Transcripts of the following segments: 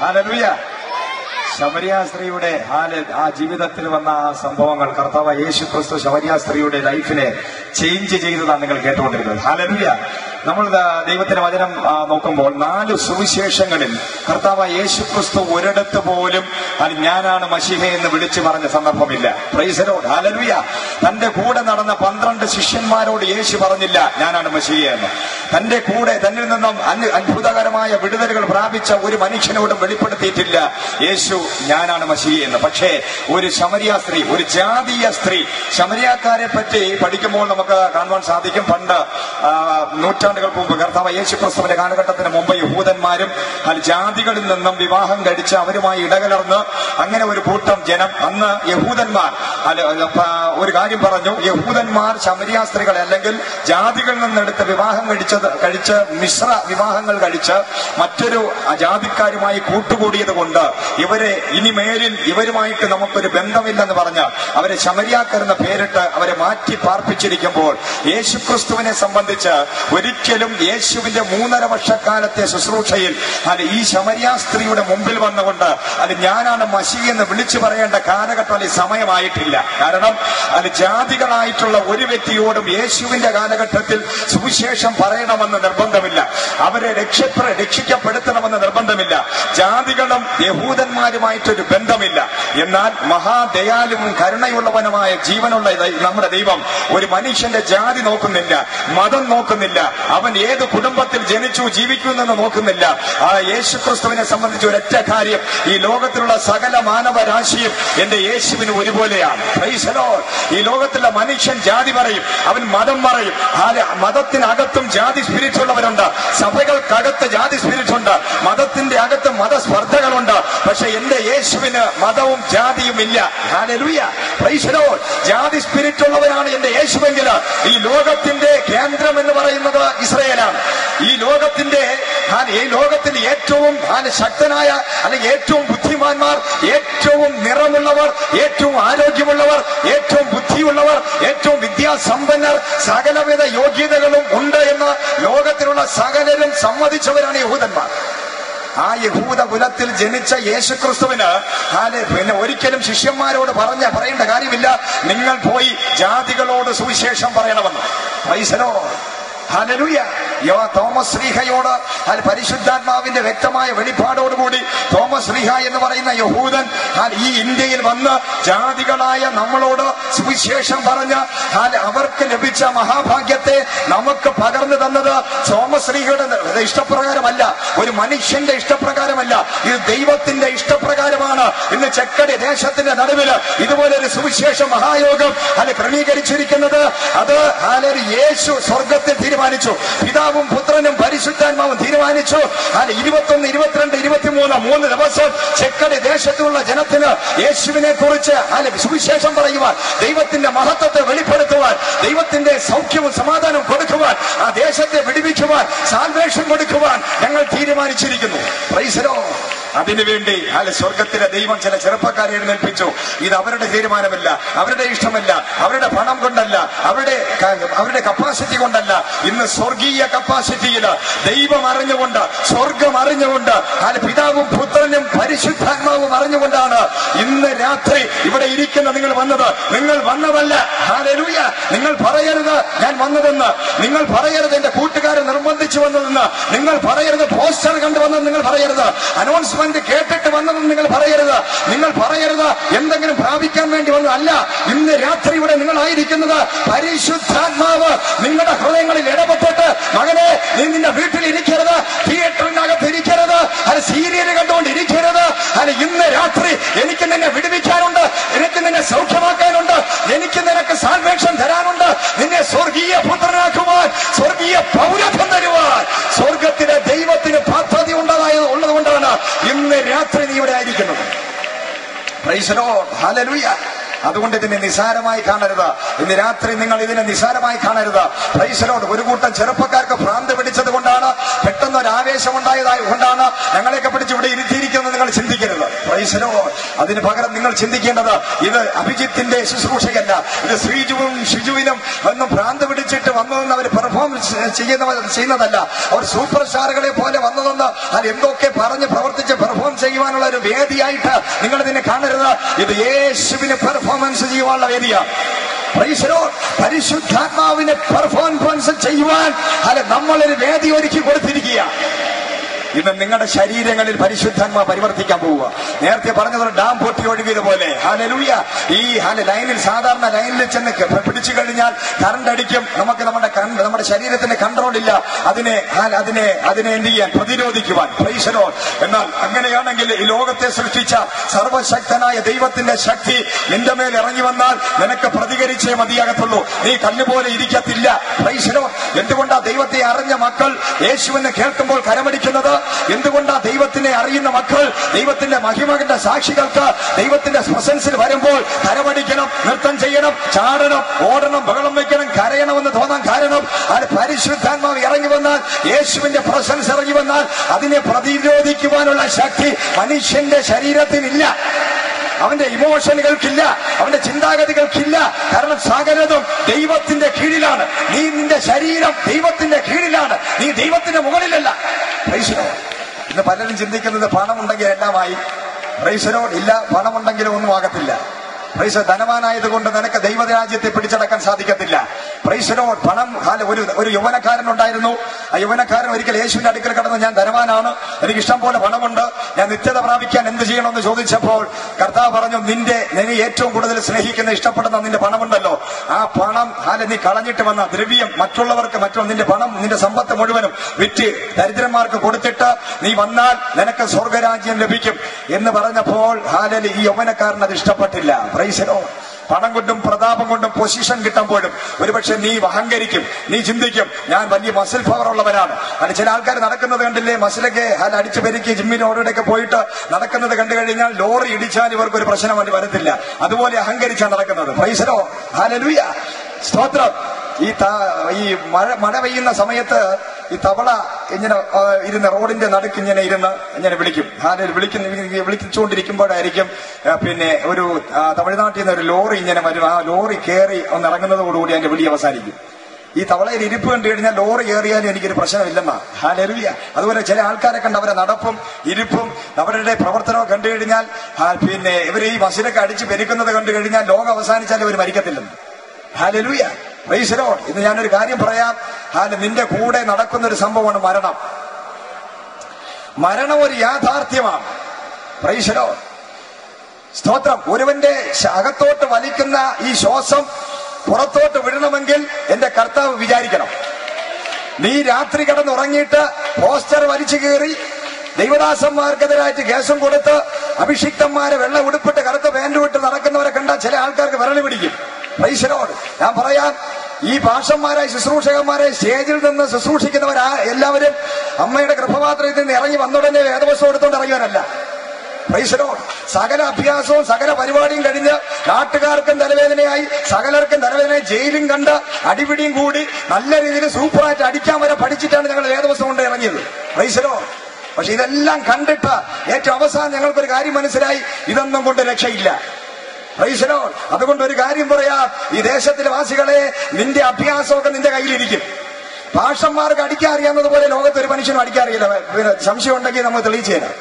ഹാലലുയ സ്ത്രീയുടെ ആ ജീവിതത്തിൽ വന്ന ആ സംഭവങ്ങൾ കർത്താവ് യേശു ക്രിസ്തു ശബരിയ സ്ത്രീയുടെ ലൈഫിനെ ചേഞ്ച് ചെയ്തതാണ് നിങ്ങൾ കേട്ടുകൊണ്ടിരിക്കുന്നത്. ഹാലലുയ നമ്മൾ ദൈവത്തിന്റെ വചനം നോക്കുമ്പോൾ നാല് സുവിശേഷങ്ങളിൽ കർത്താവ് യേശു ക്രിസ്തു ഒരിടത്ത് പോലും അത് ഞാനാണ് മഷിഹ എന്ന് വിളിച്ചു പറഞ്ഞ സന്ദർഭമില്ല. പ്രൈസരോട് ഹലലുയ തന്റെ കൂടെ നടന്ന പന്ത്രണ്ട് ശിഷ്യന്മാരോട് യേശു പറഞ്ഞില്ല ഞാനാണ് മഷിഹ എന്ന്. തന്റെ കൂടെ തന്നിൽ നിന്നും അത്ഭുതകരമായ വിടുതലുകൾ പ്രാപിച്ച ഒരു മനുഷ്യനോടും വെളിപ്പെടുത്തിയിട്ടില്ല യേശു ഞാനാണ് മഷിഹ എന്ന്. പക്ഷേ ഒരു ശമരിയ സ്ത്രീ ഒരു ജാതീയ സ്ത്രീ ശമരിയാക്കാരെ പറ്റി പഠിക്കുമ്പോൾ നമുക്ക് കാണുവാൻ സാധിക്കും. പണ്ട് നൂറ്റാണ്ടുകൾക്ക് മുമ്പ് കർത്താവ് യേശു ക്രിസ്തുവിന്റെ കാലഘട്ടത്തിന് മുമ്പ് യഹൂദന്മാരും അത് ജാതികളിൽ നിന്നും വിവാഹം കഴിച്ച് അവരുമായി ഇടകലർന്ന് അങ്ങനെ ഒരു കൂട്ടം ജനം അന്ന് യഹൂദന്മാർ ഒരു കാര്യം പറഞ്ഞു. യഹൂദന്മാർ ശമരിയ സ്ത്രീകളെ അല്ലെങ്കിൽ ജാതികളിൽ നിന്നെടുത്ത് വിവാഹം കഴിച്ചത് കഴിച്ച് മിശ്ര വിവാഹങ്ങൾ കഴിച്ച് മറ്റൊരു ജാതിക്കാരുമായി കൂട്ടുകൂടിയത് കൊണ്ട് ഇവരെ ഇനി മേലിൽ ഇവരുമായിട്ട് നമുക്കൊരു ബന്ധമില്ലെന്ന് പറഞ്ഞ് അവരെ ശമരിയാക്കരുന്ന പേരിട്ട് അവരെ മാറ്റി പാർപ്പിച്ചിരിക്കുമ്പോൾ യേശുക്രിസ്തുവിനെ സംബന്ധിച്ച് ഒരിക്കലും യേശുവിന്റെ മൂന്നര വർഷക്കാലത്തെ ശുശ്രൂഷയിൽ അത് ഈ ശമരിയ സ്ത്രീയുടെ മുമ്പിൽ വന്നുകൊണ്ട് അത് ഞാനാണ് മഷി എന്ന് വിളിച്ചു പറയേണ്ട കാലഘട്ടം അല്ലെങ്കിൽ സമയമായിട്ടില്ല. കാരണം അത് ജാതികളായിട്ടുള്ള ഒരു വ്യക്തിയോടും യേശുവിന്റെ കാലഘട്ടത്തിൽ സുവിശേഷം പറയണമെന്ന് നിർബന്ധമില്ല. അവരെ രക്ഷ രക്ഷിക്കപ്പെടുത്തണമെന്ന് നിർബന്ധമില്ല. ജാതികളും യഹൂദന്മാരുമായിട്ടൊരു ബന്ധമില്ല. എന്നാൽ മഹാദയാലും കരുണയുള്ളവനുമായ ജീവനുള്ള നമ്മുടെ ദൈവം ഒരു മനുഷ്യന്റെ ജാതി നോക്കുന്നില്ല മതം നോക്കുന്നില്ല. അവൻ ഏത് കുടുംബത്തിൽ ജനിച്ചു ജീവിക്കുന്നെന്ന് നോക്കുന്നില്ല. ആ യേശുക്രിസ്തുവിനെ സംബന്ധിച്ച് ഒരൊറ്റ കാര്യം ഈ ലോകത്തിലുള്ള സകല മാനവരാശിയും എന്റെ യേശുവിന് ഒരുപോലെയാണ്. ഈ ലോകത്തിലെ മനുഷ്യൻ ജാതി പറയും അവൻ മതം പറയും. ആ മതത്തിനകത്തും ജാതി സ്പിരിറ്റ് ഉള്ളവരുണ്ട്. സഭകൾക്കകത്ത് ജാതി സ്പിരിറ്റ് ഉണ്ട്. മതത്തിന്റെ അകത്ത് മതസ്പർദ്ധകളുണ്ട്. പക്ഷെ എന്റെ യേശുവിന് മതവും ജാതിയും ഇല്ല. ജാതി സ്പിരിറ്റ് ഉള്ളവരാണ് എന്റെ യേശുവെങ്കിൽ ഈ ലോകത്തിന്റെ കേന്ദ്രം എന്ന് പറയുന്നത് ഇസ്രയേലാണ്. ഈ ലോകത്തിന്റെ ഈ ലോകത്തിൽ ഏറ്റവും ശക്തനായ അല്ലെങ്കിൽ ഏറ്റവും ബുദ്ധിമാന്മാർ ഏറ്റവും നിറമുള്ളവർ ഏറ്റവും ആരോഗ്യമുള്ളവർ ഏറ്റവും ബുദ്ധിയുള്ളവർ ഏറ്റവും വിദ്യാസമ്പന്നർ സകലവിധ യോഗ്യതകളും ഉണ്ട് എന്ന് ലോകത്തിലുള്ള സകലരും സമ്മതിച്ചവരാണ് യഹൂദന്മാർ. ആ യഹൂദ കുലത്തിൽ ജനിച്ച യേശുക്രിസ്തുവിന് ഹാലെ പിന്നെ ഒരിക്കലും ശിഷ്യന്മാരോട് പറഞ്ഞ പറയേണ്ട കാര്യമില്ല. നിങ്ങൾ പോയി ജാതികളോട് സുവിശേഷം പറയണമെന്ന്. പൈസലോ ഹലലുയ യോ തോമസ് ശ്രീഹയോട് ആ പരിശുദ്ധാത്മാവിന്റെ വ്യക്തമായ വെളിപ്പാടോടുകൂടി തോമസ് ശ്രീഹ എന്ന് പറയുന്ന യഹൂദൻ ഈ ഇന്ത്യയിൽ വന്ന് ജാതികളായ നമ്മളോട് സുവിശേഷം പറഞ്ഞ് അവർക്ക് ലഭിച്ച മഹാഭാഗ്യത്തെ നമുക്ക് പകർന്നു തന്നത് തോമസ് ശ്രീഹയുടെ ഇഷ്ടപ്രകാരമല്ല. ഒരു മനുഷ്യന്റെ ഇഷ്ടപ്രകാരമല്ല. ഇത് ദൈവത്തിന്റെ ഇഷ്ടപ്രകാരമാണ്. ഇന്ന് ചെക്കടി ദേശത്തിന്റെ നടുവിൽ ഇതുപോലെ ഒരു സുവിശേഷ മഹായോഗം അല്ലെ ക്രമീകരിച്ചിരിക്കുന്നത്. അത് യേശു സ്വർഗത്തിൽ തീരുമാനിച്ചു. പിതാവും പുത്രനും പരിശുദ്ധാത്മാവും തീരുമാനിച്ചു. അത് ഇരുപത്തൊന്ന് ഇരുപത്തിരണ്ട് ഇരുപത്തിമൂന്ന് മൂന്ന് ദിവസം ചെക്കടി ദേശത്തുള്ള ജനത്തിന് യേശുവിനെ കുറിച്ച് അല്ലെ സുവിശേഷം പറയുവാൻ ദൈവത്തിന്റെ മഹത്വത്തെ വെളിപ്പെടുത്തുവാൻ ദൈവത്തിന്റെ സൗഖ്യവും സമാധാനവും കൊടുക്കുവാൻ ആ ദേശത്തെ വിടുവിക്കുവാൻ സാൽവേഷൻ കൊടുക്കുവാൻ ഞങ്ങൾ തീരുമാനിച്ചിരിക്കുന്നു. പ്രൈസരോ അതിനുവേണ്ടി അല്ലെ സ്വർഗത്തിലെ ദൈവം ചില ചെറുപ്പക്കാരെ എഴുന്നേൽപ്പിച്ചു. ഇത് അവരുടെ തീരുമാനമല്ല അവരുടെ ഇഷ്ടമല്ല അവരുടെ പണം കൊണ്ടല്ല അവരുടെ അവരുടെ കപ്പാസിറ്റി കൊണ്ടല്ല. ഇന്ന് സ്വർഗീയ കപ്പാസിറ്റിയിൽ ദൈവം അറിഞ്ഞുകൊണ്ട് സ്വർഗം അറിഞ്ഞുകൊണ്ട് അല്ല പിതാവും പുത്രനും പരിശുദ്ധാത്മാവും അറിഞ്ഞുകൊണ്ടാണ് ഇന്ന് രാത്രി ഇവിടെ ഇരിക്കുന്ന നിങ്ങൾ വന്നത്. നിങ്ങൾ വന്നതല്ല. ഹാലലൂയ നിങ്ങൾ പറയരുത്. ഞാൻ വന്നതെന്ന്. നിങ്ങൾ പറയരുത്. എന്റെ കൂട്ടുകാരെ നിർബന്ധിച്ചു വന്നതെന്ന്. നിങ്ങൾ പറയരുത്. പോസ്റ്റർ കണ്ടുവന്നത് നിങ്ങൾ പറയരുത്. അനൗൺസ്മെന്റ് കേട്ടിട്ട് വന്നതെന്ന് നിങ്ങൾ പറയരുത്. നിങ്ങൾ പറയരുത്. എന്തെങ്കിലും പ്രാപിക്കാൻ വേണ്ടി വന്നതല്ല ഇന്ന് രാത്രി ഇവിടെ നിങ്ങളായിരിക്കുന്നത് പരിശുദ്ധാത്മാവ് നിങ്ങളുടെ ഹൃദയങ്ങളിൽ ഇടപെട്ടിട്ട് മകനെ നീ നിന്റെ വീട്ടിൽ ഇരിക്കരുത്. തിയേറ്ററിനകത്ത് ഇരിക്കരുത്. അത് സീരിയൽ കണ്ടുകൊണ്ട് ഇരിക്കരുത്. അത് ഇന്ന് രാത്രി എനിക്ക് നിന്നെ വിടുവിക്കാനുണ്ട്. എനിക്ക് നിന്നെ സൗഖ്യമാക്കാനുണ്ട്. എനിക്ക് നിനക്ക് സാൽവേഷൻ തരാനുണ്ട്. നിന്നെ സ്വർഗീയ പുത്രനാക്കുവാൻ സ്വർഗീയ പൗരത്വം തരുവാൻ സ്വർഗത്തിലെ ദൈവത്തിന് ഇന്ന് രാത്രി നീ ഇവിടെ ആയിരിക്കുന്നത് അതുകൊണ്ട് ഇതിനെ നിസാരമായി കാണരുത്. ഇന്ന് രാത്രി നിങ്ങൾ ഇതിനെ നിസാരമായി കാണരുത്. പ്രൈസലോട് ഒരു കൂട്ടം ചെറുപ്പക്കാർക്ക് ഭ്രാന്ത് പിടിച്ചത് കൊണ്ടാണ് പെട്ടെന്ന് ഒരു ആവേശം ഉണ്ടായതായി കൊണ്ടാണ് ഞങ്ങളെയൊക്കെ പിടിച്ച് ഇവിടെ ഇരുത്തിയിരിക്കുന്നത് നിങ്ങൾ ചിന്തിക്കരുത്. പ്രൈസനോ അതിന് പകരം നിങ്ങൾ ചിന്തിക്കേണ്ടത് ഇത് അഭിജിത്തിന്റെ ശുശ്രൂഷകല്ല. ഇത് ശ്രീജുവും ഷിജുവിനും ഒന്നും ഭ്രാന്ത് പിടിച്ചിട്ട് വന്നതെന്ന് അവർ പെർഫോമൻസ് ചെയ്യുന്ന ചെയ്യുന്നതല്ല. അവർ സൂപ്പർ സ്റ്റാറുകളെ പോലെ വന്നതെന്ന് അത് എന്തൊക്കെ പറഞ്ഞ് പ്രവർത്തിച്ച് പെർഫോം ചെയ്യുവാനുള്ള ഒരു വേദിയായിട്ട് നിങ്ങൾ ഇതിനെ കാണരുത്. ഇത് യേശുവിന് പെർഫോമൻസ് ചെയ്യുവാനുള്ള വേദിയാണ്. പരിശുദ്ധാത്മാവിനെ പെർഫോമൻസ് ചെയ്യുവാൻ അല്ല നമ്മളൊരു വേദി ഒരുക്കി കൊടുത്തിരിക്കുക ഇന്ന് നിങ്ങളുടെ ശരീരങ്ങളിൽ പരിശുദ്ധാത്മാ പരിവർത്തിക്കാൻ പോവുക. നേരത്തെ പറഞ്ഞത് ഡാം പൊട്ടി ഒഴുകിയത് പോലെ ഹാലലൂയ ഈ ഹാല ലൈനിൽ സാധാരണ ലൈനിൽ ചെന്ന് പിടിച്ചു കഴിഞ്ഞാൽ കറണ്ട് അടിക്കും. നമുക്ക് നമ്മുടെ നമ്മുടെ ശരീരത്തിന്റെ കൺട്രോൾ ഇല്ല. അതിനെ അതിനെ അതിനെ എന്ത് ചെയ്യാൻ? പ്രതിരോധിക്കുവാൻ. പ്രൈസലോ എന്നാൽ അങ്ങനെയാണെങ്കിൽ ഈ ലോകത്തെ സൃഷ്ടിച്ച സർവശക്തനായ ദൈവത്തിന്റെ ശക്തി നിന്റെ മേൽ ഇറങ്ങി വന്നാൽ നിനക്ക് പ്രതികരിച്ചേ മതിയാകത്തുള്ളൂ. നീ കല്ലുപോലെ ഇരിക്കത്തില്ല. പ്രൈസലോ എന്തുകൊണ്ടാ ദൈവത്തെ അറിഞ്ഞ മക്കൾ യേശുവിനെ കേൾക്കുമ്പോൾ കരമടിക്കുന്നത്? എന്തുകൊണ്ടാ ദൈവത്തിനെ അറിയുന്ന മക്കൾ ദൈവത്തിന്റെ മഹിമകന്റെ സാക്ഷികൾക്ക് ദൈവത്തിന്റെ പ്രസൻസിൽ വരുമ്പോൾ കരമടിക്കണം നൃത്തം ചെയ്യണം ചാടണം ഓടണം ബഹളം വയ്ക്കണം കരയണമെന്ന് തോന്നാൻ കാരണം അത് പരിശുദ്ധാത്മാവ് ഇറങ്ങി വന്നാൽ യേശുവിന്റെ പ്രസൻസ് ഇറങ്ങി വന്നാൽ അതിനെ പ്രതിരോധിക്കുവാനുള്ള ശക്തി മനുഷ്യന്റെ ശരീരത്തിനില്ല അവന്റെ ഇമോഷനുകൾക്കില്ല അവന്റെ ചിന്താഗതികൾക്കില്ല. കാരണം സകലതും ദൈവത്തിന്റെ കീഴിലാണ്. നീ നിന്റെ ശരീരം ദൈവത്തിന്റെ കീഴിലാണ്. നീ ദൈവത്തിന്റെ മുകളിലല്ല. ഇന്ന് പലരും ചിന്തിക്കുന്നത് പണമുണ്ടെങ്കിൽ എല്ലാമായി. പ്രൈസലോ ഇല്ല പണമുണ്ടെങ്കിലും ഒന്നും ആകത്തില്ല. പ്രൈസ് ധനവാനായത് കൊണ്ട് നിനക്ക് ദൈവരാജ്യത്തെ പിടിച്ചടക്കാൻ സാധിക്കത്തില്ല. പ്രൈസിനോ പണം ഒരു ഒരു യൗവനക്കാരൻ ഉണ്ടായിരുന്നു ആ യൗവനക്കാരൻ ഒരിക്കൽ യേശുവിന്റെ അടുക്കൽ കടന്ന് ഞാൻ ധനവാനാണ്. എനിക്ക് ഇഷ്ടം പോലെ പണമുണ്ട്. ഞാൻ നിത്യത പ്രാപിക്കാൻ എന്ത് ചെയ്യണമെന്ന് ചോദിച്ചപ്പോൾ കർത്താവ് പറഞ്ഞു നിന്റെ നിന്നെ ഏറ്റവും കൂടുതൽ സ്നേഹിക്കുന്ന ഇഷ്ടപ്പെടുന്ന നിന്റെ പണമുണ്ടല്ലോ. ആ പണം ഹാല നീ കളഞ്ഞിട്ട് വന്ന ദ്രവ്യം മറ്റുള്ളവർക്ക് മറ്റുള്ള നിന്റെ പണം നിന്റെ സമ്പത്ത് മുഴുവനും വിറ്റ് ദരിദ്രന്മാർക്ക് കൊടുത്തിട്ട് നീ വന്നാൽ നിനക്ക് സ്വർഗരാജ്യം ലഭിക്കും. എന്ന് പറഞ്ഞപ്പോൾ ഹാലലി ഈ യൗവനക്കാരൻ അത് ഇഷ്ടപ്പെട്ടില്ല. പ്രൈസലോ പണം കൊണ്ടും പ്രതാപം കൊണ്ടും പൊസിഷൻ കിട്ടുമ്പോഴും ഒരുപക്ഷെ നീ അഹങ്കരിക്കും നീ ചിന്തിക്കും ഞാൻ വലിയ മസിൽ പവർ ഉള്ളവനാണ്. അത് ചില ആൾക്കാർ നടക്കുന്നത് കണ്ടില്ലേ? മസിലൊക്കെ അല്ല അടിച്ചു പെരുക്കി ജിമ്മിന് ഓരോടൊക്കെ പോയിട്ട് നടക്കുന്നത് കണ്ടു കഴിഞ്ഞാൽ ലോറി ഇടിച്ചാൽ ഇവർക്ക് ഒരു പ്രശ്നം വരത്തില്ല. അതുപോലെ അഹങ്കരിച്ചാണ് നടക്കുന്നത്. പ്രൈസനോ? ഹാലലുയ സ്തോത്രം. ഈ ഈ മഴ മഴ പെയ്യുന്ന സമയത്ത് ഈ തവള ഇങ്ങനെ ഇരുന്ന് റോഡിന്റെ നടുക്ക് ഇങ്ങനെ ഇരുന്ന് ഇങ്ങനെ വിളിക്കും. ഹാലൽ വിളിക്കുന്ന വിളിച്ചുകൊണ്ടിരിക്കുമ്പോഴായിരിക്കും പിന്നെ ഒരു തമിഴ്നാട്ടിൽ നിന്ന് ഒരു ലോറി ഇങ്ങനെ വരും. ആ ലോറി കയറി ഒന്ന് ഇറങ്ങുന്നതോടുകൂടി അതിന്റെ വിളി അവസാനിക്കും. ഈ തവളയിൽ ഇരിപ്പ് കണ്ടു കഴിഞ്ഞാൽ ലോറി കയറിയാലും എനിക്കൊരു പ്രശ്നമില്ലെന്നാ. ഹാലരുവിയ അതുപോലെ ചില ആൾക്കാരെ കണ്ട് അവരെ നടപ്പും ഇരിപ്പും അവരുടെ പ്രവർത്തനവും കണ്ടു കഴിഞ്ഞാൽ പിന്നെ ഇവർ ഈ മസിലൊക്കെ അടിച്ച് പെരുക്കുന്നത് കണ്ടു കഴിഞ്ഞാൽ ലോകം അവസാനിച്ചാലും അവർ മരിക്കത്തില്ലെന്ന്. ഹാലലൂയ. പ്രൈസലോ ഇന്ന് ഞാനൊരു കാര്യം പറയാം. അല്ല നിന്റെ കൂടെ നടക്കുന്ന ഒരു സംഭവമാണ് മരണം. മരണം ഒരു യാഥാർത്ഥ്യമാണ്. ഈശ്വരോ സ്തോത്രം. ഒരുവന്റെ അകത്തോട്ട് വലിക്കുന്ന ഈ ശ്വാസം പുറത്തോട്ട് വിടണമെങ്കിൽ എന്റെ കർത്താവ് വിചാരിക്കണം. നീ രാത്രി കിടന്നുറങ്ങിയിട്ട് പോസ്റ്റർ വലിച്ചു കയറി ദൈവദാസന്മാർക്കെതിരായിട്ട് കേസും കൊടുത്ത് അഭിഷിക്തന്മാരെ വെള്ള ഉടുപ്പിട്ട് കറുത്ത പാന്റ് വിട്ട് നടക്കുന്നവരെ കണ്ടാൽ ചില ആൾക്കാർക്ക് വിരളി പിടിക്കും. പൈസനോട് ഞാൻ പറയാം ഈ ഭാഷന്മാരായ ശുശ്രൂഷകന്മാരെ സ്റ്റേജിൽ നിന്ന് ശുശ്രൂഷിക്കുന്നവരാ എല്ലാവരും. അമ്മയുടെ ഗർഭപാത്രത്തിൽ നിന്ന് ഇറങ്ങി വന്നുടനെ വേദവശം എടുത്തുകൊണ്ട് ഇറങ്ങിയവരല്ല. പ്രൈസലോ സകല അഭ്യാസവും സകല പരിപാടിയും കഴിഞ്ഞ് നാട്ടുകാർക്കും തലവേദനയായി സകലർക്കും തലവേദനയായി ജയിലും കണ്ട് അടിപിടിയും കൂടി നല്ല രീതിയിൽ സൂപ്പറായിട്ട് അടിക്കാൻ വരെ പഠിച്ചിട്ടാണ് ഞങ്ങൾ വേദവശം കൊണ്ട് ഇറങ്ങിയത്. പ്രൈസലോ പക്ഷെ ഇതെല്ലാം കണ്ടിട്ട് ഏറ്റവും അവസാനം ഞങ്ങൾക്കൊരു കാര്യം മനസ്സിലായി ഇതൊന്നും കൊണ്ട് രക്ഷയില്ല. അതുകൊണ്ട് ഒരു കാര്യം പറയാ ഈ ദേശത്തിലെ വാസികളെ നിന്റെ അഭ്യാസമൊക്കെ നിന്റെ കയ്യിലിരിക്കും. ഭാഷന്മാർക്ക് അടിക്കാൻ അറിയാവുന്നത് പോലെ ലോകത്ത് ഒരു മനുഷ്യനും അടിക്കാൻ അറിയില്ല. പിന്നെ സംശയം ഉണ്ടെങ്കിൽ നമ്മൾ തെളിയിച്ചു തരാം.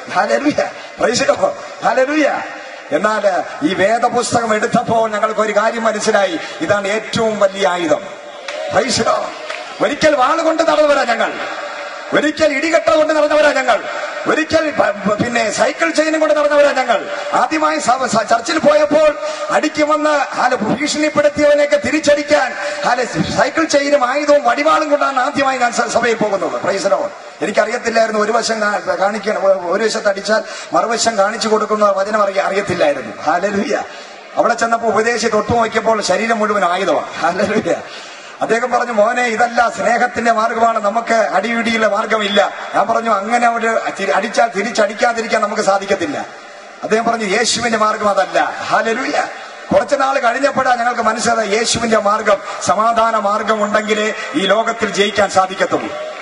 ഹലരുയ എന്നാൽ ഈ വേദപുസ്തകം എടുത്തപ്പോൾ ഞങ്ങൾക്ക് ഒരു കാര്യം മനസ്സിലായി. ഇതാണ് ഏറ്റവും വലിയ ആയുധം. ഒരിക്കൽ വാളുകൊണ്ട് നടന്നവരാ ഞങ്ങൾ. ഒരിക്കൽ ഇടികെട്ട കൊണ്ട് നടന്നവരാ ഞങ്ങൾ. ഒരിക്കൽ പിന്നെ സൈക്കിൾ ചെയിനും കൊണ്ട് നടന്നവരാ ഞങ്ങൾ. ആദ്യമായി ചർച്ചിൽ പോയപ്പോൾ അടിക്കുമെന്ന് ഹാല ഭീഷണിപ്പെടുത്തിയവനെയൊക്കെ തിരിച്ചടിക്കാൻ ഹാല സൈക്കിൾ ചെയിനും ആയുധവും വടിവാളും കൊണ്ടാണ് ആദ്യമായി ഞാൻ സഭയിൽ പോകുന്നത്. പ്രൈസലോ എനിക്കറിയത്തില്ലായിരുന്നു ഒരു വശം കാണിക്കണം. ഒരു വശത്ത് അടിച്ചാൽ മറുവശം കാണിച്ചു കൊടുക്കുന്ന വചനം അറിയ അറിയത്തില്ലായിരുന്നു. ഹാലലുയ്യ അവിടെ ചെന്നപ്പോൾ ഉപദേശി തൊട്ടു നോക്കിയപ്പോൾ ശരീരം മുഴുവൻ ആയുധമാണ്. ഹാലലുയ്യ അദ്ദേഹം പറഞ്ഞു മോനെ ഇതല്ല സ്നേഹത്തിന്റെ മാർഗമാണ്. നമുക്ക് അടിപിടിയുള്ള മാർഗമില്ല. ഞാൻ പറഞ്ഞു അങ്ങനെ ഒരു അടിച്ചാൽ തിരിച്ചടിക്കാതിരിക്കാൻ നമുക്ക് സാധിക്കത്തില്ല. അദ്ദേഹം പറഞ്ഞു യേശുവിന്റെ മാർഗം അതല്ല. ഹാലരുല്ല കുറച്ചു നാൾ കഴിഞ്ഞപ്പോഴാ ഞങ്ങൾക്ക് മനസ്സിലായ യേശുവിന്റെ മാർഗം സമാധാന മാർഗം ഉണ്ടെങ്കിലേ ഈ ലോകത്തിൽ ജയിക്കാൻ സാധിക്കത്തുള്ളൂ.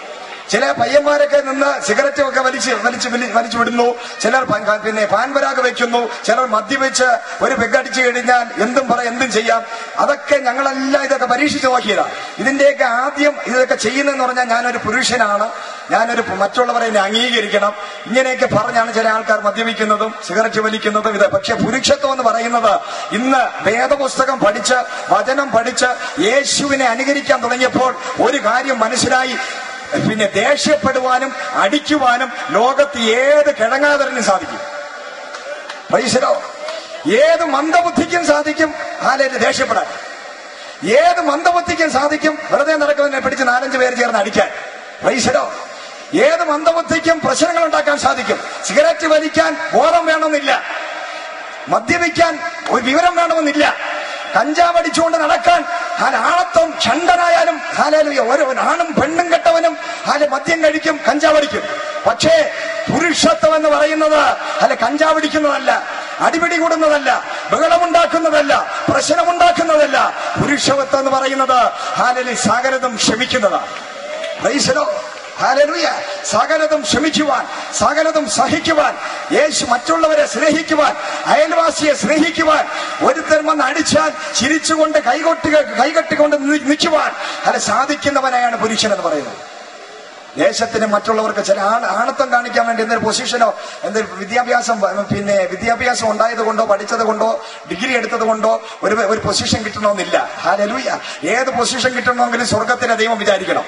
ചില പയ്യന്മാരൊക്കെ നിന്ന് സിഗരറ്റ് ഒക്കെ വലിച്ച് വലിച്ച് വലിച്ചു വിടുന്നു. ചിലർ പിന്നെ പാൻപരാഗ് വെക്കുന്നു ചിലർ മദ്യപിച്ച് ഒരു പെഗടിച്ചു കഴിഞ്ഞാൽ എന്തും പറ എന്തും ചെയ്യാം. അതൊക്കെ ഞങ്ങളെല്ലാം ഇതൊക്കെ പരീക്ഷിച്ചു നോക്കിയതാ. ഇതിന്റെയൊക്കെ ആദ്യം ഇതൊക്കെ ചെയ്യുന്നതെന്ന് പറഞ്ഞാൽ ഞാനൊരു പുരുഷനാണ്. ഞാനൊരു മറ്റുള്ളവരെ എന്നെ അംഗീകരിക്കണം. ഇങ്ങനെയൊക്കെ പറഞ്ഞാണ് ചില ആൾക്കാർ മദ്യപിക്കുന്നതും സിഗരറ്റ് വലിക്കുന്നതും ഇത്. പക്ഷെ പുരുഷത്വം എന്ന് പറയുന്നത് ഇന്ന് വേദപുസ്തകം പഠിച്ച് വചനം പഠിച്ച് യേശുവിനെ അനുകരിക്കാൻ തുടങ്ങിയപ്പോൾ ഒരു കാര്യം മനസ്സിലായി. പിന്നെ ദേഷ്യപ്പെടുവാനും അടിക്കുവാനും ലോകത്ത് ഏത് കിഴങ്ങാതരനും സാധിക്കും. പൈസലോ ഏത് മന്ദബുദ്ധിക്കും സാധിക്കും? ആലേറ്റ് ദേഷ്യപ്പെടാൻ. ഏത് മന്ദബുദ്ധിക്കും സാധിക്കും? വെറുതെ നടക്കുന്നതിനെ പിടിച്ച് നാലഞ്ച് പേര് ചേർന്ന് അടിക്കാൻ. പൈസലോ ഏത് മന്ദബുദ്ധിക്കും പ്രശ്നങ്ങൾ ഉണ്ടാക്കാൻ സാധിക്കും? സിഗരറ്റ് വലിക്കാൻ ബോധം വേണമെന്നില്ല. മദ്യപിക്കാൻ ഒരു വിവരം വേണമെന്നില്ല. കഞ്ചാവ് അടിച്ചുകൊണ്ട് നടക്കാൻ ആണത്വം ഷണ്ടനായാലും ഹാലുയ ഓരോ ആണും പെണ്ണും കെട്ടവനും ഹാല മദ്യം കഴിക്കും കഞ്ചാവ് അടിക്കും പക്ഷേ പുരുഷത്വം എന്ന് പറയുന്നത് അല്ല കഞ്ചാവ് അടിക്കുന്നതല്ല അടിപിടി കൂടുന്നതല്ല ബഹളമുണ്ടാക്കുന്നതല്ല പ്രശ്നമുണ്ടാക്കുന്നതല്ല. പുരുഷത്വം എന്ന് പറയുന്നത് ഹാലലി സകലതും ക്ഷമിക്കുന്നതാണ്. ഹാലലൂയ സകലതും ക്ഷമിക്കുവാൻ സകലതും സഹിക്കുവാൻ യേശു മറ്റുള്ളവരെ സ്നേഹിക്കുവാൻ അയൽവാസിയെ സ്നേഹിക്കുവാൻ ഒരുത്തൻ വന്ന് അടിച്ചാൽ ചിരിച്ചുകൊണ്ട് കൈകൊട്ടുക കൈകെട്ടിക്കൊണ്ട് നിൽക്കുവാൻ അത് സാധിക്കുന്നവനായാണ് പുരുഷൻ എന്ന് പറയുന്നത്. ദേശത്തിന് മറ്റുള്ളവർക്ക് ചില ആണ് ആണത്വം കാണിക്കാൻ വേണ്ടി എന്തൊരു പൊസിഷനോ എന്തൊരു വിദ്യാഭ്യാസം പിന്നെ വിദ്യാഭ്യാസം ഉണ്ടായത് കൊണ്ടോ പഠിച്ചത് കൊണ്ടോ ഡിഗ്രി എടുത്തത് കൊണ്ടോ ഒരു ഒരു പൊസിഷൻ കിട്ടണമെന്നില്ല. ഹാലലൂയ ഏത് പൊസിഷൻ കിട്ടണമെങ്കിലും സ്വർഗത്തിന് ദൈവം വിചാരിക്കണം.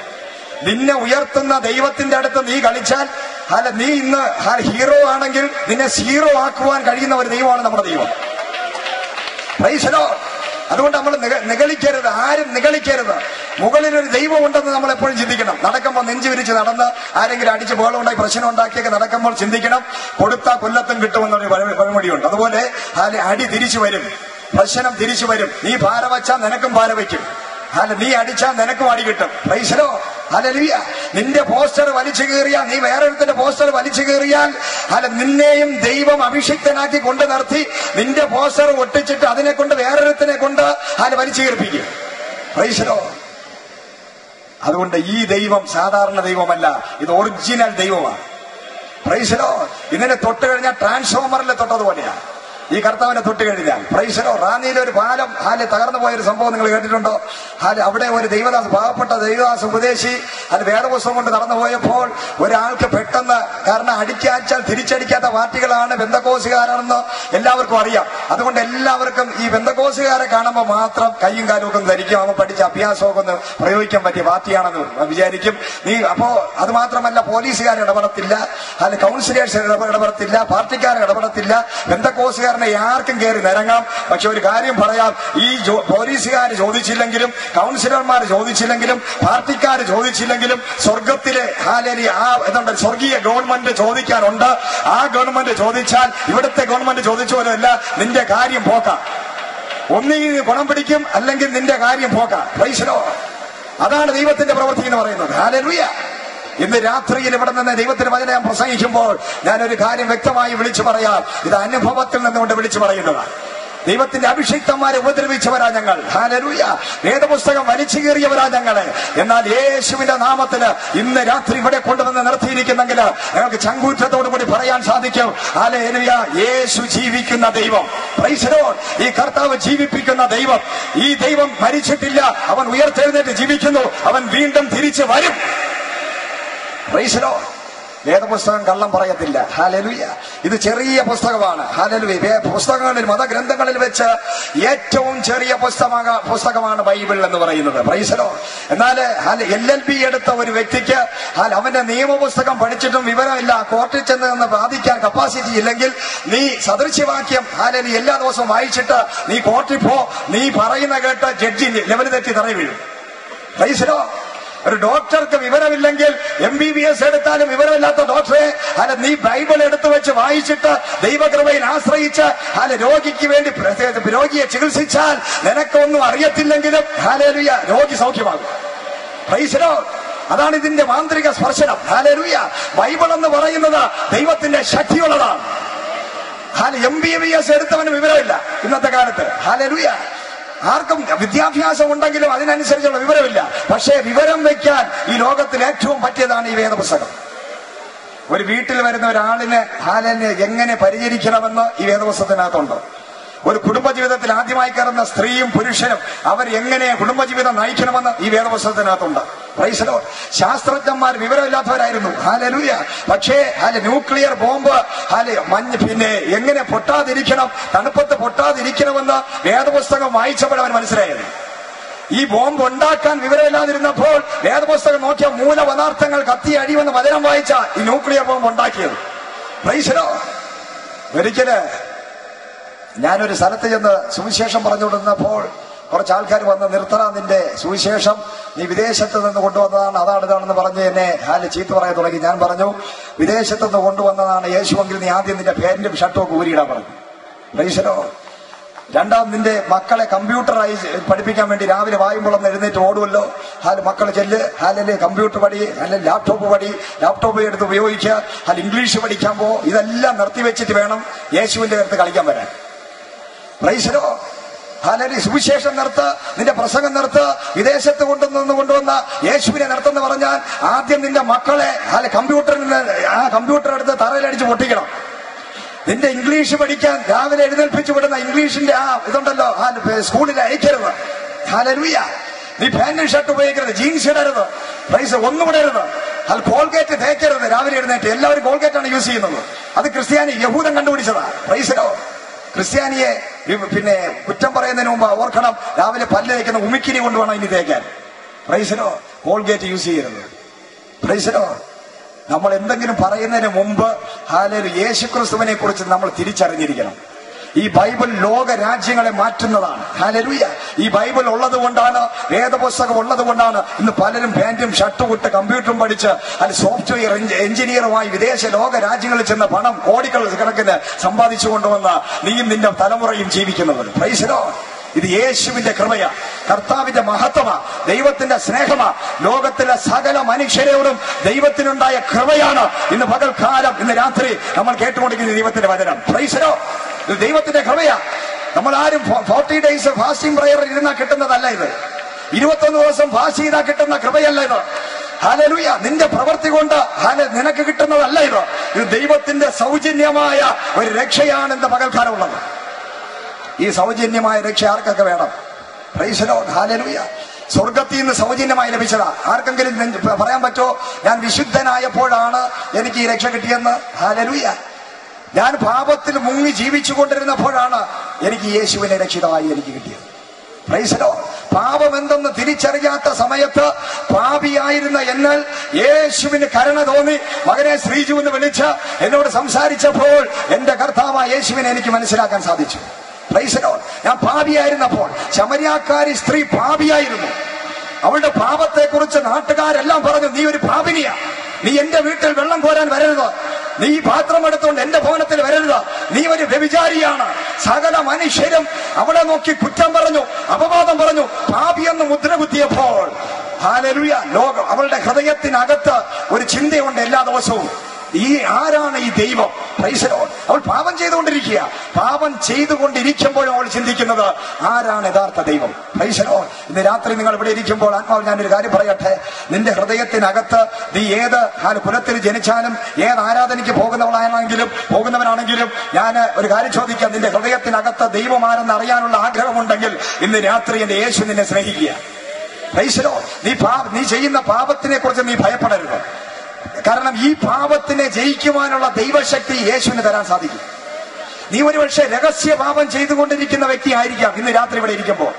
നിന്നെ ഉയർത്തുന്ന ദൈവത്തിന്റെ അടുത്ത് നീ കളിച്ചാൽ അല്ല നീ ഇന്ന് ഹീറോ ആണെങ്കിൽ നിന്നെ സീറോ ആക്കുവാൻ കഴിയുന്ന ഒരു ദൈവമാണ് നമ്മുടെ ദൈവം. അതുകൊണ്ട് നമ്മൾ നിഗളിക്കരുത് ആരും നിഗളിക്കരുത്. മുകളിൽ ഒരു ദൈവം ഉണ്ടെന്ന് നമ്മൾ എപ്പോഴും ചിന്തിക്കണം. നടക്കുമ്പോൾ നെഞ്ചു വിരിച്ച് നടന്ന് ആരെങ്കിലും അടിച്ച് ഉണ്ടാക്കി പ്രശ്നം ഉണ്ടാക്കിയൊക്കെ നടക്കുമ്പോൾ ചിന്തിക്കണം. കൊടുത്ത കൊല്ലത്തും കിട്ടുമെന്നൊരു പഴ- പഴമൊഴിയുണ്ട്. അതുപോലെ അടി തിരിച്ചു വരും. പ്രശ്നം തിരിച്ചു വരും. നീ പാര വച്ചാൽ നിനക്കും ഭാരവയ്ക്കും. അല്ല നീ അടിച്ചാൽ നിനക്കും അടി കിട്ടും. പൈസലോ അലലിയ നിന്റെ പോസ്റ്റർ വലിച്ചു കീറിയാൽ നീ വേറൊരുത്തിന്റെ പോസ്റ്റർ വലിച്ചു കീറിയാൽ അല്ല നിന്നെയും ദൈവം അഭിഷിക്തനാക്കി കൊണ്ട് നിർത്തി നിന്റെ പോസ്റ്റർ ഒട്ടിച്ചിട്ട് അതിനെ കൊണ്ട് വേറൊരുത്തിനെ കൊണ്ട് അല്ല വലിച്ചു കീർപ്പിക്കും പൈസലോ അതുകൊണ്ട് ഈ ദൈവം സാധാരണ ദൈവമല്ല ഇത് ഒറിജിനൽ ദൈവമാണ്. പ്രൈസലോ ഇതിനെ തൊട്ട് കഴിഞ്ഞാൽ ട്രാൻസ്ഫോമറിൽ തൊട്ടതുപോലെയാണ് ഈ കർത്താവിനെ തൊട്ട് കഴിഞ്ഞാൽ പ്രൈസലോ റാന്നിയിലെ ഒരു പാലം ഹാൽ തകർന്നു പോയൊരു സംഭവം നിങ്ങൾ കേട്ടിട്ടുണ്ടോ? ഹാൽ അവിടെ ഒരു ദൈവദാസ് പാവപ്പെട്ട ദൈവദാസ് ഉപദേശി അത് വേദപുസ്തകം കൊണ്ട് നടന്നു പോയപ്പോൾ ഒരാൾക്ക് പെട്ടെന്ന് കാരണം അടിക്കാച്ചാൽ തിരിച്ചടിക്കാത്ത പാർട്ടികളാണ് ബന്ധക്കോസുകാരാണെന്ന് എല്ലാവർക്കും അറിയാം. അതുകൊണ്ട് എല്ലാവർക്കും ഈ ബന്ധക്കോസുകാരെ കാണുമ്പോൾ മാത്രം കൈയും കാലും ഒക്കെ ധരിക്കും. അവൻ പഠിച്ച അഭ്യാസമൊക്കെ ഒന്ന് പ്രയോഗിക്കാൻ പറ്റിയ പാർട്ടിയാണെന്ന് വിചാരിക്കും. നീ അപ്പോ അത് മാത്രമല്ല പോലീസുകാർ ഇടപെടത്തില്ല. അല്ല കൗൺസിലേഴ്സ് ഇടപെടത്തില്ല പാർട്ടിക്കാർ ഇടപെടത്തില്ല ബന്ധക്കോസുകാരനെ ആർക്കും കയറി നിരങ്ങാം. പക്ഷെ ഒരു കാര്യം പറയാം. ഈ പോലീസുകാർ ചോദിച്ചില്ലെങ്കിലും കൗൺസിലർമാർ ചോദിച്ചില്ലെങ്കിലും പാർട്ടിക്കാർ ചോദിച്ചില്ലെങ്കിലും സ്വർഗത്തിലെ ഹാലരി ആ എന്തുണ്ട്? സ്വർഗീയ ഗവൺമെന്റ് ചോദിക്കാനുണ്ട് ആ ഗവൺമെന്റ് ചോദിച്ചാൽ ഇവിടുത്തെ ഗവൺമെന്റ് ചോദിച്ച പോലെയല്ല നിന്റെ കാര്യം പോക്കാം. ഒന്നുകിൽ ഗുണം പിടിക്കും അല്ലെങ്കിൽ നിന്റെ കാര്യം പോക്കാം. പൈസലോ അതാണ് ദൈവത്തിന്റെ പ്രവൃത്തി എന്ന് പറയുന്നത്. ഹാലലുയ ഇന്ന് രാത്രിയിൽ ഇവിടെ നിന്ന് ദൈവത്തിന് വചന ഞാൻ പ്രസംഗിക്കുമ്പോൾ ഞാനൊരു കാര്യം വ്യക്തമായി വിളിച്ചു പറയാം. ഇത് അനുഭവത്തിൽ നിന്നുകൊണ്ട് വിളിച്ചു പറയുന്നതാണ്. ദൈവത്തിന്റെ അഭിഷിക്തന്മാരെ ഉപദ്രവിച്ചവരാ ഞങ്ങൾ. ഹാലരൂയ വേദപുസ്തകം വലിച്ചു കീറിയവരാ ഞങ്ങളെ. എന്നാൽ യേശുവിന്റെ നാമത്തിൽ ഇന്ന് രാത്രി ഇവിടെ കൊണ്ടുവന്ന് നിർത്തിയിരിക്കുന്നെങ്കിൽ ഞങ്ങൾക്ക് ചങ്കൂറ്റത്തോടു കൂടി പറയാൻ സാധിക്കും. ഹാലരൂയ യേശു ജീവിക്കുന്ന ദൈവം. ഈ കർത്താവ് ജീവിപ്പിക്കുന്ന ദൈവം. ഈ ദൈവം മരിച്ചിട്ടില്ല. അവൻ ഉയർത്തെഴുന്നേറ്റ് ജീവിക്കുന്നു. അവൻ വീണ്ടും തിരിച്ചു വരും. Lord. വേദപുസ്തകം കള്ളം പറയത്തില്ല. ഹാലലുയ. ഇത് ചെറിയ പുസ്തകമാണ്. ഹാലലുയ. പുസ്തകങ്ങളിൽ മതഗ്രന്ഥങ്ങളിൽ വെച്ച് ഏറ്റവും ചെറിയ പുസ്തക പുസ്തകമാണ് ബൈബിൾ എന്ന് പറയുന്നത്. പ്രൈസലോ എന്നാൽ എൽ എൽ ബി എടുത്ത ഒരു വ്യക്തിക്ക് അവന്റെ നിയമപുസ്തകം പഠിച്ചിട്ടും വിവരമില്ല. കോർട്ടിൽ ചെന്ന് നിന്ന് ബാധിക്കാൻ കപ്പാസിറ്റി ഇല്ലെങ്കിൽ നീ സദൃശ്യവാക്യം ഹാലലി എല്ലാ ദിവസവും വായിച്ചിട്ട് നീ കോർട്ടിൽ പോ. നീ പറയുന്ന കേട്ട ജഡ്ജി ലെവൽ തെറ്റി തറയി വീഴും പ്രൈസലോ ഒരു ഡോക്ടർക്ക് വിവരമില്ലെങ്കിൽ എം ബി ബി എസ് എടുത്താലും വിവരമില്ലാത്ത ഡോക്ടറെ അല്ല നീ ബൈബിൾ എടുത്തു വെച്ച് വായിച്ചിട്ട് ദൈവകൃപയിൽ ആശ്രയിച്ച് അല്ല രോഗിക്ക് വേണ്ടി രോഗിയെ ചികിത്സിച്ചാൽ നിനക്കൊന്നും അറിയത്തില്ലെങ്കിലും ഹാലേലുയ രോഗി സൗഖ്യമാകും. പ്രൈസലോ അതാണ് ഇതിന്റെ മാന്ത്രിക സ്പർശനം. ഹാലേലുയ. ബൈബിൾ എന്ന് പറയുന്നത് ദൈവത്തിന്റെ ശക്തിയുള്ളതാണ്. എം ബി ബി എസ് എടുത്തവന് വിവരമില്ല ഇന്നത്തെ കാലത്ത്. ഹാലലുയ. ആർക്കും വിദ്യാഭ്യാസം ഉണ്ടെങ്കിലും അതിനനുസരിച്ചുള്ള വിവരമില്ല. പക്ഷേ വിവരം വെക്കാൻ ഈ ലോകത്തിൽ ഏറ്റവും പറ്റിയതാണ് ഈ വേദപുസ്തകം. ഒരു വീട്ടിൽ വരുന്ന ഒരാളിനെ ഹാലനെ എങ്ങനെ പരിചരിക്കണമെന്ന് ഈ വേദപുസ്തകത്തിനകത്തുണ്ട്? ഒരു കുടുംബജീവിതത്തിൽ ആദ്യമായി കയറുന്ന സ്ത്രീയും പുരുഷനും അവർ എങ്ങനെ കുടുംബജീവിതം നയിക്കണമെന്ന് ഈ വേദപുസ്തകത്തിനകത്തുണ്ട്. ശാസ്ത്രജ്ഞന്മാർ വിവരമില്ലാത്തവരായിരുന്നു. ഹാലലൂയ പക്ഷേ ഹാല ന്യൂക്ലിയർ ബോംബ് ഹാല മഞ്ഞ് പിന്നെ എങ്ങനെ പൊട്ടാതിരിക്കണം തണുപ്പത്ത് പൊട്ടാതിരിക്കണമെന്ന് വേദപുസ്തകം വായിച്ചപ്പോഴവൻ മനസ്സിലായത്. ഈ ബോംബ് ഉണ്ടാക്കാൻ വിവരമില്ലാതിരുന്നപ്പോൾ വേദപുസ്തകം നോക്കിയ മൂല മൂലപദാർത്ഥങ്ങൾ കത്തി അഴിവെന്ന് വചനം വായിച്ച ഈ ന്യൂക്ലിയർ ബോംബ് ഉണ്ടാക്കിയത്. ഒരിക്കൽ ഞാനൊരു സ്ഥലത്ത് ചെന്ന് സുവിശേഷം പറഞ്ഞുകൊണ്ടിരുന്നപ്പോൾ കുറച്ച് ആൾക്കാർ വന്ന് നിർത്തണ നിന്റെ സുവിശേഷം നീ വിദേശത്ത് നിന്ന് കൊണ്ടുവന്നതാണ് അതാണ് ഇതാണെന്ന് പറഞ്ഞ് എന്നെ ഹാൽ ചീത്ത പറയാൻ തുടങ്ങി. ഞാൻ പറഞ്ഞു വിദേശത്ത് നിന്ന് കൊണ്ടുവന്നതാണ് യേശുവെങ്കിൽ നീ ആദ്യം നിന്റെ പേരിന്റെ ഷർട്ടൊക്കെ ഊരിയിടാൻ പറഞ്ഞു. പ്രൈസലോ രണ്ടാം നിന്റെ മക്കളെ കമ്പ്യൂട്ടറായി പഠിപ്പിക്കാൻ വേണ്ടി രാവിലെ വായുമ്പുളം എഴുന്നേറ്റ് ഓടുമല്ലോ ഹാൽ മക്കളെ ചെല്ല് ഹാലല്ലേ കമ്പ്യൂട്ടർ പഠി അല്ലെങ്കിൽ ലാപ്ടോപ്പ് പഠി ലാപ്ടോപ്പ് എടുത്ത് ഉപയോഗിക്കുക ഹാൽ ഇംഗ്ലീഷ് പഠിക്കാൻ പോ ഇതെല്ലാം നിർത്തിവെച്ചിട്ട് വേണം യേശുവിന്റെ അടുത്ത് കളിക്കാൻ വരാൻ. പ്രൈസലോ ഹാലരി സുവിശേഷം നിർത്ത് നിന്റെ പ്രസംഗം നിർത്ത് വിദേശത്ത് കൊണ്ടുവന്ന് കൊണ്ടുവന്ന യേശുവിനെ നിർത്തുന്ന പറഞ്ഞാൽ ആദ്യം നിന്റെ മക്കളെ ഹാല കമ്പ്യൂട്ടറിൽ ആ കമ്പ്യൂട്ടർ എടുത്ത് തറയിലടിച്ച് പൊട്ടിക്കണം. നിന്റെ ഇംഗ്ലീഷ് പഠിക്കാൻ രാവിലെ എഴുന്നേൽപ്പിച്ചു വിടുന്ന ഇംഗ്ലീഷിന്റെ ആ ഇതുണ്ടല്ലോ സ്കൂളിൽ അയക്കരുത്. ഹാലലുയ നീ പാന്റും ഷർട്ട് ഉപയോഗിക്കരുത് ജീൻസ് ഇടരുത്. പ്രൈസ് ഒന്നും ഇടരുത്. അത് കോൾഗേറ്റ് തേക്കരുത്. രാവിലെ എഴുന്നേറ്റ് എല്ലാവരും കോൾഗേറ്റ് ആണ് യൂസ് ചെയ്യുന്നത്. അത് ക്രിസ്ത്യാനി യഹൂദം കണ്ടുപിടിച്ചതാ. പ്രൈസലോ ക്രിസ്ത്യാനിയെ പിന്നെ കുറ്റം പറയുന്നതിന് മുമ്പ് ഓർക്കണം രാവിലെ പല്ല് തേക്കുന്ന ഉമിക്കിരി കൊണ്ടുവേണം ഇനി തേക്കാൻ. പ്രൈസിനോ? കോൾഗേറ്റ് യൂസ് ചെയ്യരുത്. പ്രൈസിനോ? നമ്മൾ എന്തെങ്കിലും പറയുന്നതിന് മുമ്പ് ഹാലൊരു യേശുക്രിസ്തുവിനെ കുറിച്ച് നമ്മൾ തിരിച്ചറിഞ്ഞിരിക്കണം. ഈ ബൈബിൾ ലോക രാജ്യങ്ങളെ മാറ്റുന്നതാണ്. ഹാലലുയ ഈ ബൈബിൾ ഉള്ളത് കൊണ്ടാണ് വേദപുസ്തകം ഉള്ളത് കൊണ്ടാണ് ഇന്ന് പലരും പാന്റും ഷർട്ടും ഇട്ട് കമ്പ്യൂട്ടറും പഠിച്ച് അത് സോഫ്റ്റ്വെയർ എഞ്ചിനീയറുമായി വിദേശ ലോക രാജ്യങ്ങളിൽ ചെന്ന് പണം കോടികൾ കണക്കിന് സമ്പാദിച്ചു കൊണ്ടുവന്ന നീയും നിന്റെ തലമുറയും ജീവിക്കുന്നത് പ്രൈസലോ ഇത് യേശുവിന്റെ കൃപയാ കർത്താവിന്റെ മഹത്വമാ ദൈവത്തിന്റെ സ്നേഹമാ. ലോകത്തിലെ സകല മനുഷ്യരോടും ദൈവത്തിനുണ്ടായ കൃപയാണ് ഇന്ന് പകൽക്കാലം ഇന്ന് രാത്രി നമ്മൾ കേട്ടുകൊണ്ടിരിക്കുന്ന ദൈവത്തിന്റെ വചനം. പ്രൈസരോ ഇത് ദൈവത്തിന്റെ കൃപയാ. നമ്മൾ ആരും ഫോർട്ടി ഡേയ്സ് ഫാസ്റ്റിംഗ് പ്രയർ ഇരുന്നാ കിട്ടുന്നതല്ല ഇത്. ഇരുപത്തൊന്ന് ദിവസം ഫാസ്റ്റ് ചെയ്താൽ കിട്ടുന്ന കൃപയല്ല ഇത്. ഹാലലുയ നിന്റെ പ്രവൃത്തി കൊണ്ട് ഹാല നിനക്ക് കിട്ടുന്നതല്ല ഇത്. ഇത് ദൈവത്തിന്റെ സൗജന്യമായ ഒരു രക്ഷയാണ് ഇന്ന് പകൽക്കാലം ഉള്ളത്. ഈ സൗജന്യമായ രക്ഷ ആർക്കൊക്കെ വേണം? പ്രൈസലോ ഹാലലുയ സ്വർഗത്തിൽ നിന്ന് സൗജന്യമായി ലഭിച്ചതാ. ആർക്കെങ്കിലും പറയാൻ പറ്റോ? ഞാൻ വിശുദ്ധനായപ്പോഴാണ് എനിക്ക് ഈ രക്ഷ കിട്ടിയെന്ന്. ഹാലലുയ ഞാൻ പാപത്തിൽ മുങ്ങി ജീവിച്ചു കൊണ്ടിരുന്നപ്പോഴാണ് എനിക്ക് യേശുവിനെ രക്ഷിതമായി എനിക്ക് കിട്ടിയത്. പ്രൈസലോ പാപം എന്തെന്ന് തിരിച്ചറിയാത്ത സമയത്ത് പാപിയായിരുന്ന എന്നാൽ യേശുവിന് കരുണ തോന്നി. മകനെ ശ്രീജു എന്ന് വിളിച്ച് എന്നോട് സംസാരിച്ചപ്പോൾ എന്റെ കർത്താവ് യേശുവിനെ എനിക്ക് മനസ്സിലാക്കാൻ സാധിച്ചു. ഞാൻ പാപിയായിരുന്നപ്പോൾ ശമരിയാക്കാരി സ്ത്രീ പാപിയായിരുന്നു. അവളുടെ പാപത്തെ കുറിച്ച് നാട്ടുകാരെല്ലാം പറഞ്ഞു നീ ഒരു പാപിനിയാ. നീ എന്റെ വീട്ടിൽ വെള്ളം കോരാൻ വരരുത്. നീ പാത്രം എടുത്തുകൊണ്ട് എന്റെ ഭവനത്തിൽ വരരുത്. നീ ഒരു വ്യഭിചാരിയാണ്. സകല മനുഷ്യരും അവളെ നോക്കി കുറ്റം പറഞ്ഞു അപവാദം പറഞ്ഞു പാപിയെന്ന് മുദ്ര കുത്തിയപ്പോൾ ലോകം അവളുടെ ഹൃദയത്തിനകത്ത് ഒരു ചിന്തയുണ്ട് എല്ലാ ദിവസവും. ഈ ആരാണ് ഈ ദൈവം? പ്രൈസലോ അവൾ പാപം ചെയ്തുകൊണ്ടിരിക്കുക പാപം ചെയ്തുകൊണ്ടിരിക്കുമ്പോഴും അവൾ ചിന്തിക്കുന്നത് ആരാണ് യഥാർത്ഥ ദൈവം? പ്രൈസലോ ഇന്ന് രാത്രി നിങ്ങൾ ഇവിടെ ഇരിക്കുമ്പോൾ ആത്മാവ് ഞാനൊരു കാര്യം പറയട്ടെ? നിന്റെ ഹൃദയത്തിനകത്ത് നീ ഏത് കുലത്തിൽ ജനിച്ചാലും ഏത് ആരാധനയ്ക്ക് പോകുന്നവളാണെങ്കിലും പോകുന്നവനാണെങ്കിലും ഞാൻ ഒരു കാര്യം ചോദിക്കാം. നിന്റെ ഹൃദയത്തിനകത്ത് ദൈവം ആരെന്ന് അറിയാനുള്ള ആഗ്രഹമുണ്ടെങ്കിൽ ഇന്ന് രാത്രി എന്റെ യേശു നിന്നെ സ്നേഹിക്കുക നീ പാ നീ ചെയ്യുന്ന പാപത്തിനെ കുറിച്ച് നീ ഭയപ്പെടരുത്. കാരണം ഈ പാപത്തിനെ ജയിക്കുവാനുള്ള ദൈവശക്തി യേശുവിന് തരാൻ സാധിക്കും. നീ ഒരുപക്ഷെ രഹസ്യ പാപം ചെയ്തുകൊണ്ടിരിക്കുന്ന വ്യക്തി ആയിരിക്കാം ഇന്ന് രാത്രി ഇവിടെ ഇരിക്കുമ്പോൾ.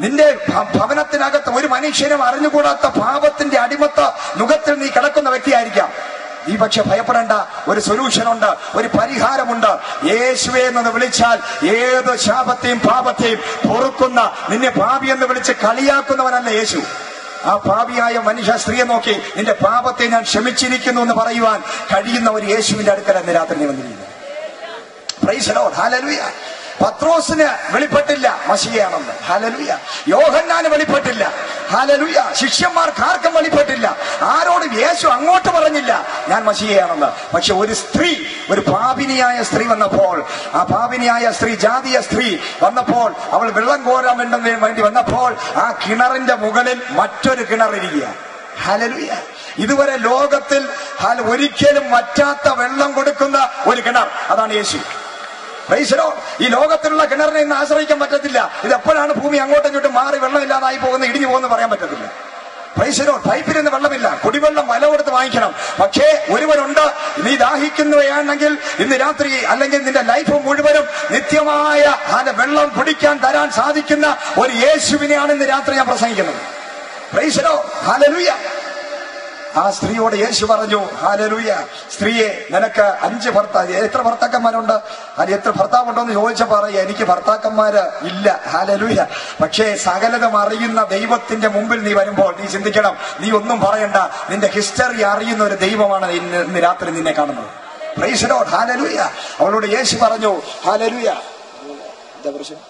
നിന്റെ ഭവനത്തിനകത്ത് ഒരു മനുഷ്യനും അറിഞ്ഞുകൂടാത്ത പാപത്തിന്റെ അടിമത്ത മുഖത്തിൽ നീ കിടക്കുന്ന വ്യക്തിയായിരിക്കാം നീ പക്ഷെ ഭയപ്പെടേണ്ട ഒരു സൊല്യൂഷൻ ഉണ്ട് ഒരു പരിഹാരമുണ്ട്. യേശുവെ എന്ന് വിളിച്ചാൽ ഏത് ശാപത്തെയും പാപത്തെയും പൊറുക്കുന്ന നിന്നെ പാപി എന്ന് വിളിച്ച് കളിയാക്കുന്നവനല്ല യേശു. ആ പാപിയായ മനുഷ്യ സ്ത്രീയെ നോക്കി നിന്റെ പാപത്തെ ഞാൻ ക്ഷമിച്ചിരിക്കുന്നു എന്ന് പറയുവാൻ കഴിയുന്ന ഒരു യേശുവിന്റെ അടുക്കൽ അന്ന് രാത്രി വന്നിരിക്കുന്നു. പ്രൈസ് പത്രോസിന് വെളിപ്പെട്ടില്ല മഷിയാണെന്ന്. ഹാലലുയ യോഹന്നാന് വെളിപ്പെട്ടില്ല. ഹാലലുയ ശിഷ്യന്മാർക്ക് ആർക്കും വെളിപ്പെട്ടില്ല. ആരോടും യേശു അങ്ങോട്ട് പറഞ്ഞില്ല ഞാൻ മഷിയാണെന്ന്. പക്ഷെ ഒരു സ്ത്രീ ഒരു പാപിനിയായ സ്ത്രീ വന്നപ്പോൾ ആ പാപിനിയായ സ്ത്രീ ജാതീയ സ്ത്രീ വന്നപ്പോൾ അവൾ വെള്ളം കോരാൻ വേണ്ടി വന്നപ്പോൾ ആ കിണറിന്റെ മുകളിൽ മറ്റൊരു കിണറിരിക്കുക. ഹലലുയ ഇതുവരെ ലോകത്തിൽ ഒരിക്കലും വറ്റാത്ത വെള്ളം കൊടുക്കുന്ന ഒരു കിണർ. അതാണ് യേശു. Lord. ഈ ലോകത്തിലുള്ള കിണറിനെ ഇന്ന് ആശ്രയിക്കാൻ പറ്റത്തില്ല. ഇത് എപ്പോഴാണ് ഭൂമി അങ്ങോട്ടും ഇങ്ങോട്ടും മാറി വെള്ളമില്ലാതായി പോകുന്ന ഇടിഞ്ഞു പോകുന്ന പറയാൻ പറ്റത്തില്ല. പ്രൈസരോ പൈപ്പിൽ നിന്ന് വെള്ളമില്ല. കുടിവെള്ളം വില കൊടുത്ത് വാങ്ങിക്കണം. പക്ഷേ ഒരുവനുണ്ട് നീ ദാഹിക്കുന്നവയാണെങ്കിൽ ഇന്ന് രാത്രി അല്ലെങ്കിൽ നിന്റെ ലൈഫ് മുഴുവനും നിത്യമായ അതിന്റെ വെള്ളം കുടിക്കാൻ തരാൻ സാധിക്കുന്ന ഒരു യേശുവിനെയാണ് ഇന്ന് രാത്രി ഞാൻ പ്രസംഗിക്കുന്നത്. പ്രൈസരോ ഹാലലുയ്യ ആ സ്ത്രീയോട് യേശു പറഞ്ഞു ഹാലലൂയ സ്ത്രീയെ നിനക്ക് അഞ്ച് ഭർത്താവ് എത്ര ഭർത്താക്കന്മാരുണ്ട്? അത് എത്ര ഭർത്താവുണ്ടോ എന്ന് ചോദിച്ച പറയുക എനിക്ക് ഭർത്താക്കന്മാര് ഇല്ല. ഹാലലൂയ പക്ഷേ സകലതും അറിയുന്ന ദൈവത്തിന്റെ മുമ്പിൽ നീ വരുമ്പോൾ നീ ചിന്തിക്കണം നീ ഒന്നും പറയണ്ട നിന്റെ ഹിസ്റ്ററി അറിയുന്ന ഒരു ദൈവമാണ് ഇന്ന് രാത്രി നിന്നെ കാണുന്നത്. പ്രൈസലോട് ഹാലലൂയ. അവളോട് യേശു പറഞ്ഞു ഹാലലൂയ. എന്താ പ്രശ്നം?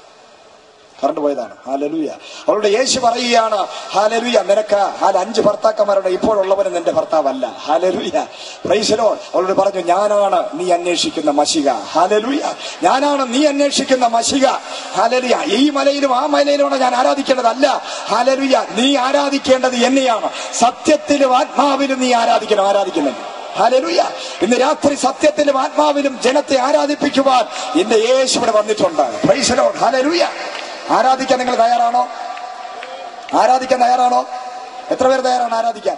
കറണ്ട് പോയതാണ്. ഹാലലൂയ. അവളുടെ യേശു പറയുകയാണ് ഹാലലൂയ നിനക്ക് ഹാല അഞ്ച് ഭർത്താക്കന്മാരുടെ ഇപ്പോഴുള്ളവന് നിന്റെ ഭർത്താവല്ല. ഹാലലൂയ. പ്രൈസലോ അവളോട് പറഞ്ഞു ഞാനാണ് നീ അന്വേഷിക്കുന്ന മഷിക. ഹാലലൂയ. ഞാനാണ് നീ അന്വേഷിക്കുന്ന മഷിക. ഹാലലിയ. ഈ മലയിലും ആ മലയിലുമാണ് ഞാൻ ആരാധിക്കേണ്ടതല്ല. ഹാലലൂയ നീ ആരാധിക്കേണ്ടത് എന്നെയാണ്. സത്യത്തിലും ആത്മാവിലും നീ ആരാധിക്കണം ആരാധിക്കുന്നുണ്ട് ഹല്ലേലൂയ ഇന്ന് രാത്രി സത്യത്തിലും ആത്മാവിലും ജനത്തെ ആരാധിപ്പിക്കുവാൻ എന്റെ യേശു ഇവിടെ വന്നിട്ടുണ്ട്. ഹല്ലേലൂയ ആരാധിക്കാൻ നിങ്ങൾ തയ്യാറാണോ? ആരാധിക്കാൻ തയ്യാറാണോ? എത്ര പേർ തയ്യാറാണ് ആരാധിക്കാൻ?